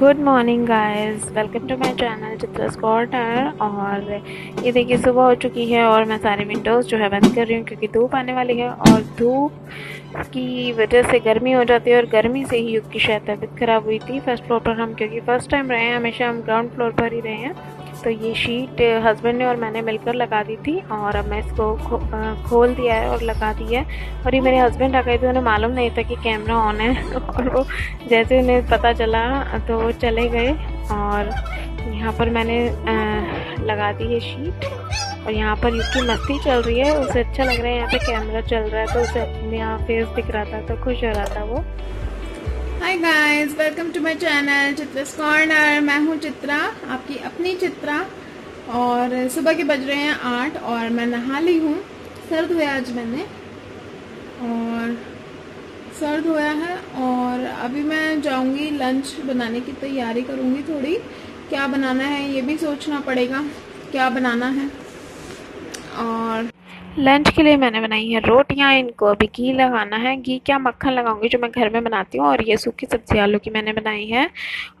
Good morning guys welcome to my channel Chitra स्कॉटर और ये देखिए, सुबह हो चुकी है और मैं सारे विंडोज़ जो है बंद कर रही हूँ क्योंकि धूप आने वाली है और धूप की वजह से गर्मी हो जाती है और गर्मी से ही युग की शायद तबीयत ख़राब हुई थी फ़र्स्ट फ्लोर पर हम, क्योंकि फ़र्स्ट टाइम रहे हैं, हमेशा हम ग्राउंड फ्लोर पर ही रहे हैं। तो ये शीट हस्बैंड ने और मैंने मिलकर लगा दी थी और अब मैं इसको खो, खोल दिया है और लगा दिया है। और ये मेरे हस्बैंड गए थे उन्हें मालूम नहीं था कि कैमरा ऑन है और वो जैसे उन्हें पता चला तो वो चले गए और यहाँ पर मैंने लगा दी है शीट और यहाँ पर युग मस्ती चल रही है उसे अच्छा लग रहा है यहाँ पे कैमरा चल रहा है तो उसे अपने यहाँ फेस दिख रहा था तो खुश हो रहा था वो। Hi guys welcome to my channel Chitra's corner मैं हूँ चित्रा, आपकी अपनी चित्रा। और सुबह के बज रहे हैं आठ और मैं नहा ली हूँ। सर्द हुआ आज मैंने। और सर्द हुआ है और अभी मैं जाऊँगी लंच बनाने की तैयारी करूँगी थोड़ी। क्या बनाना है ये भी सोचना पड़ेगा, क्या बनाना है। और लंच के लिए मैंने बनाई है रोटियाँ, इनको अभी घी लगाना है। घी क्या मक्खन लगाऊँगी जो मैं घर में बनाती हूँ और ये सूखी सब्ज़ी आलू की मैंने बनाई है।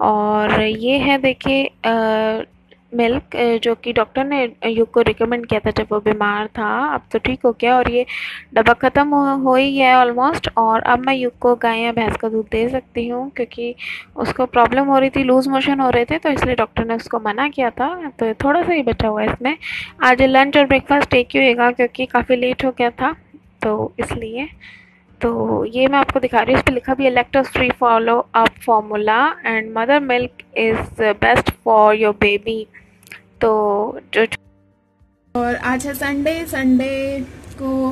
और ये है, देखिए मिल्क जो कि डॉक्टर ने युग को रिकमेंड किया था जब वो बीमार था अब तो ठीक हो गया और ये डब्बा ख़त्म हो, हो ही है ऑलमोस्ट और अब मैं युग को गाय या भैंस का दूध दे सकती हूँ क्योंकि उसको प्रॉब्लम हो रही थी लूज़ मोशन हो रहे थे तो इसलिए डॉक्टर ने उसको मना किया था तो थोड़ा सा ही बचा हुआ है इसमें। आज लंच और ब्रेकफास्ट एक ही होगा क्योंकि काफ़ी लेट हो गया था तो इसलिए तो ये मैं आपको दिखा रही हूँ। इस पर लिखा भी है lactose free follow up formula and mother milk is best for your baby तो जो और आज है संडे संडे को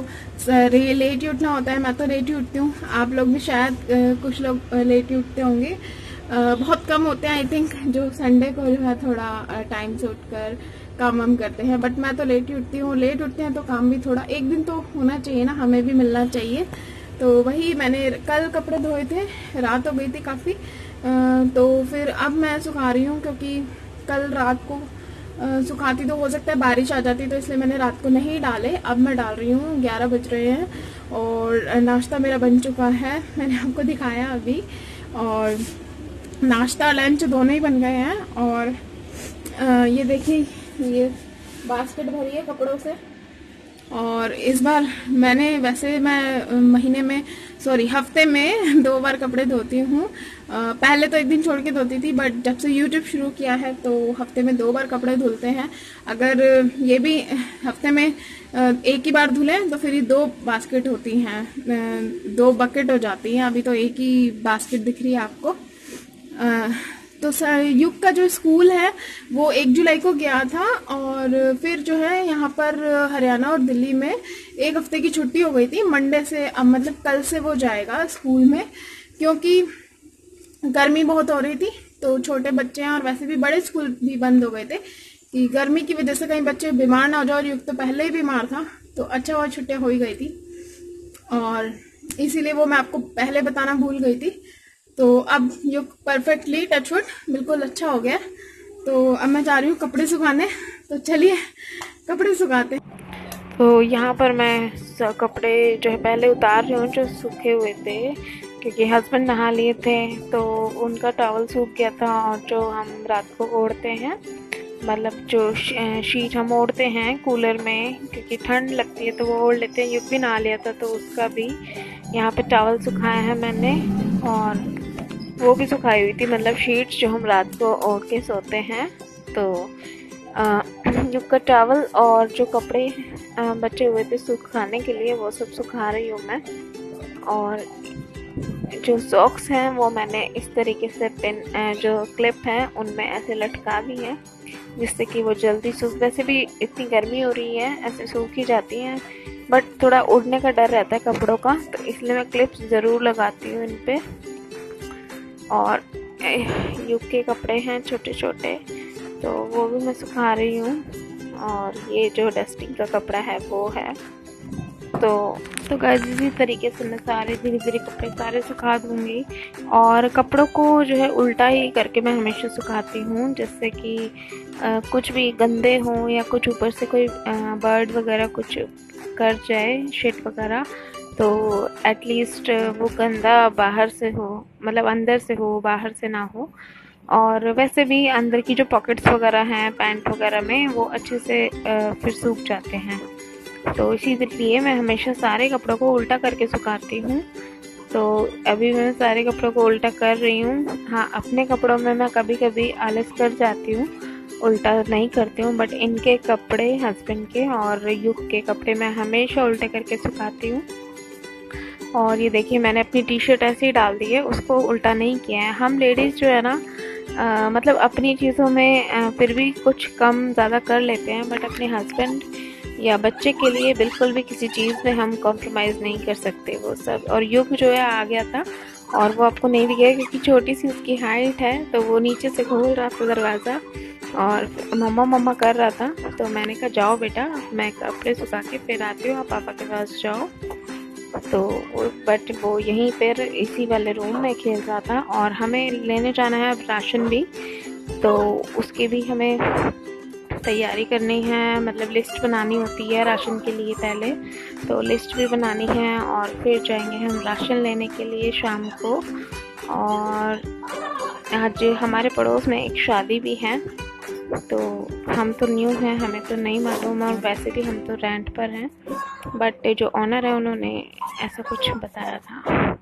लेट ही उठना होता है। मैं तो लेट ही उठती हूँ। आप लोग भी शायद कुछ लोग लेट ही उठते होंगे। बहुत कम होते हैं आई थिंक जो संडे को जो है थोड़ा टाइम से उठकर काम वाम करते हैं। बट मैं तो लेट ही उठती हूँ। लेट उठते हैं तो काम भी थोड़ा, एक दिन तो होना चाहिए ना, हमें भी मिलना चाहिए। तो वही मैंने कल कपड़े धोए थे, रात हो गई थी काफ़ी। तो फिर अब मैं सुखा रही हूँ क्योंकि कल रात को सुखाती तो हो सकता है, बारिश आ जाती तो इसलिए मैंने रात को नहीं डाले, अब मैं डाल रही हूँ, ग्यारह बज रहे हैं और नाश्ता मेरा बन चुका है, मैंने आपको दिखाया अभी। और नाश्ता, लंच दोनों ही बन गए हैं और ये देखिए, ये बास्केट भरी है कपड़ों से। और इस बार मैंने वैसे मैं महीने में सॉरी हफ़्ते में दो बार कपड़े धोती हूँ। पहले तो एक दिन छोड़ के धोती थी बट जब से यूट्यूब शुरू किया है तो हफ़्ते में दो बार कपड़े धुलते हैं। अगर ये भी हफ़्ते में एक ही बार धुलें तो फिर ये दो बास्केट होती हैं। दो बकेट हो जाती हैं। अभी तो एक ही बास्केट दिख रही है आपको। तो युग का जो स्कूल है, वो एक जुलाई को गया था और फिर जो है यहाँ पर हरियाणा और दिल्ली में एक हफ़्ते की छुट्टी हो गई थी। मंडे से, अब मतलब कल से वो जाएगा स्कूल में, क्योंकि गर्मी बहुत हो रही थी तो छोटे बच्चे हैं और वैसे भी बड़े स्कूल भी बंद हो गए थे कि गर्मी की वजह से कहीं बच्चे बीमार ना हो जाए और युग तो पहले ही बीमार था तो अच्छा हुआ छुट्टियाँ हो ही गई थी। और इसीलिए वो मैं आपको पहले बताना भूल गई थी तो अब ये परफेक्टली टचवुड बिल्कुल अच्छा हो गया। तो अब मैं जा रही हूँ कपड़े सुखाने। तो चलिए, कपड़े सुखाते तो यहाँ पर मैं कपड़े जो है पहले उतार रही हूँ, जो सूखे हुए थे, क्योंकि हस्बैंड नहा लिए थे। तो उनका टॉवल सूख गया था और जो हम रात को ओढ़ते हैं मतलब जो शीट हम ओढ़ते हैं कूलर में, क्योंकि ठंड लगती है तो वो ओढ़ लेते हैं। युग भी नहा लिया था तो उसका भी यहाँ पे टॉवल सुखाया है मैंने। और वो भी सुखाई हुई थी मतलब शीट्स जो हम रात को ओढ़ के सोते हैं तो युग का टावल और जो कपड़े बचे हुए थे सुखाने के लिए, वो सब सुखा रही हूँ मैं। और जो सॉक्स हैं, वो मैंने इस तरीके से पिन जो क्लिप हैं, उनमें ऐसे लटका दी हैं, जिससे कि वो जल्दी सूख, वैसे भी इतनी गर्मी हो रही है, ऐसे सूख ही जाती हैं बट थोड़ा उड़ने का डर रहता है कपड़ों का तो इसलिए मैं क्लिप्स ज़रूर लगाती हूँ इन पर और युग के कपड़े हैं छोटे छोटे तो वो भी मैं सुखा रही हूँ। और ये जो डस्टिंग का कपड़ा है, वो है। तो तो गाइस इसी तरीके से मैं सारे धीरे धीरे कपड़े सारे सुखा दूँगी। और कपड़ों को जो है, उल्टा ही करके मैं हमेशा सुखाती हूँ, जिससे कि कुछ भी गंदे हों या कुछ ऊपर से कोई बर्ड वगैरह कुछ कर जाए शेट वगैरह तो एटलीस्ट वो गंदा बाहर से हो मतलब अंदर से हो, बाहर से ना हो। और वैसे भी अंदर की जो पॉकेट्स वगैरह हैं पैंट वगैरह में, वो अच्छे से फिर सूख जाते हैं। तो इसीलिए मैं हमेशा सारे कपड़ों को उल्टा करके सुखाती हूँ। तो अभी मैं सारे कपड़ों को उल्टा कर रही हूँ। हाँ अपने कपड़ों में मैं कभी कभी आलस कर जाती हूँ। उल्टा नहीं करती हूँ बट इनके कपड़े हस्बैंड के और युग के कपड़े मैं हमेशा उल्टे करके सुखाती हूँ। और ये देखिए मैंने अपनी टी शर्ट ऐसे ही डाल दी है उसको उल्टा नहीं किया है। हम लेडीज़ जो है ना आ, मतलब अपनी चीज़ों में आ, फिर भी कुछ कम ज़्यादा कर लेते हैं बट अपने हस्बैंड या बच्चे के लिए बिल्कुल भी किसी चीज़ में हम कॉम्प्रोमाइज़ नहीं कर सकते वो सब। और युग जो है आ गया था और वो आपको नहीं दिखेगा क्योंकि छोटी सी उसकी हाइट है तो वो नीचे से खोल रहा था दरवाज़ा और मम्मा मम्मा कर रहा था। तो मैंने कहा जाओ बेटा मैं कपड़े सुखा के फिर आती हूँ आप पापा के पास जाओ। तो बट वो यहीं पर इसी वाले रूम में खेल रहा था और हमें लेने जाना है अब राशन भी। तो उसकी भी हमें तैयारी करनी है मतलब लिस्ट बनानी होती है राशन के लिए पहले। तो लिस्ट भी बनानी है और फिर जाएँगे हम राशन लेने के लिए शाम को। और आज हमारे पड़ोस में एक शादी भी है। तो हम तो न्यू हैं, हमें तो नहीं मालूम और वैसे भी हम तो रेंट पर हैं बट जो ऑनर है, उन्होंने ऐसा कुछ बताया था।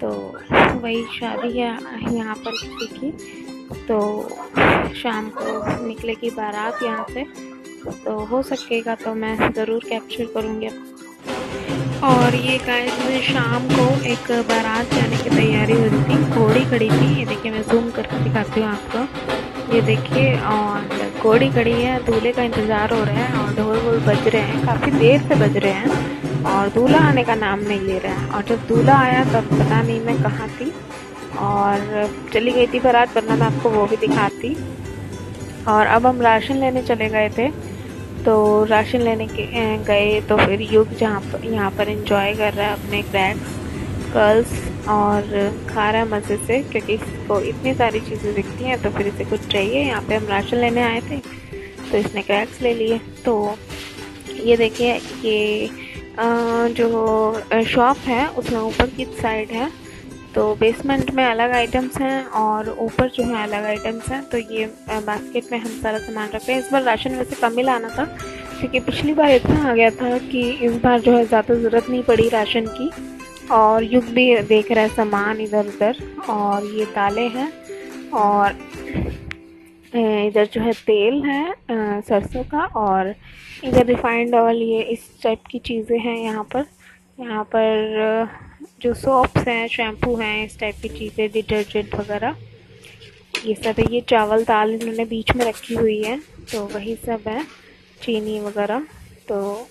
तो वही शादी है, यहाँ पर किसी की। तो शाम को निकलेगी बारात यहाँ से। तो हो सकेगा तो मैं ज़रूर कैप्चर करूँगी। और ये गाइस मुझे शाम को एक बारात जाने की तैयारी हो रही थी, घोड़ी खड़ी थी। ये देखिए, मैं जूम करके दिखाती हूँ आपको। ये देखिए, और घोड़ी खड़ी है, दूल्हे का इंतज़ार हो रहा है, और ढोल वोल बज रहे हैं, काफ़ी देर से बज रहे हैं, और दूल्हा आने का नाम नहीं ले रहा है, और जब दूल्हा आया तब पता नहीं मैं कहाँ थी, और चली गई थी बारात, वरना मैं आपको वो भी दिखाती। और अब हम राशन लेने चले गए थे तो राशन लेने के गए तो फिर युग जहाँ पर यहाँ पर इंजॉय कर रहा है अपने क्रैक्स कर्ल्स और खा रहा है मज़े से, क्योंकि इसको इतनी सारी चीज़ें दिखती हैं तो फिर इसे कुछ चाहिए। यहाँ पे हम राशन लेने आए थे तो इसने क्रैक्स ले लिए। तो ये देखिए ये जो शॉप है, उसमें ऊपर की साइड है। तो बेसमेंट में अलग आइटम्स हैं और ऊपर जो है अलग आइटम्स हैं। तो ये बास्केट में हम सारा सामान रखते हैं। इस बार राशन वैसे कम ही लाना था, क्योंकि पिछली बार इतना आ गया था कि इस बार जो है ज़्यादा ज़रूरत नहीं पड़ी राशन की। और युग भी देख रहा है सामान इधर उधर, और ये दालें हैं, और इधर जो है तेल है सरसों का, और इधर रिफाइंड ऑयल ये इस टाइप की चीज़ें हैं यहाँ पर। यहाँ पर जो सोप्स हैं शैम्पू हैं, इस टाइप की चीज़ें डिटर्जेंट वगैरह, ये सब है। ये चावल दाल इन्होंने बीच में रखी हुई है तो वही सब है, चीनी वगैरह तो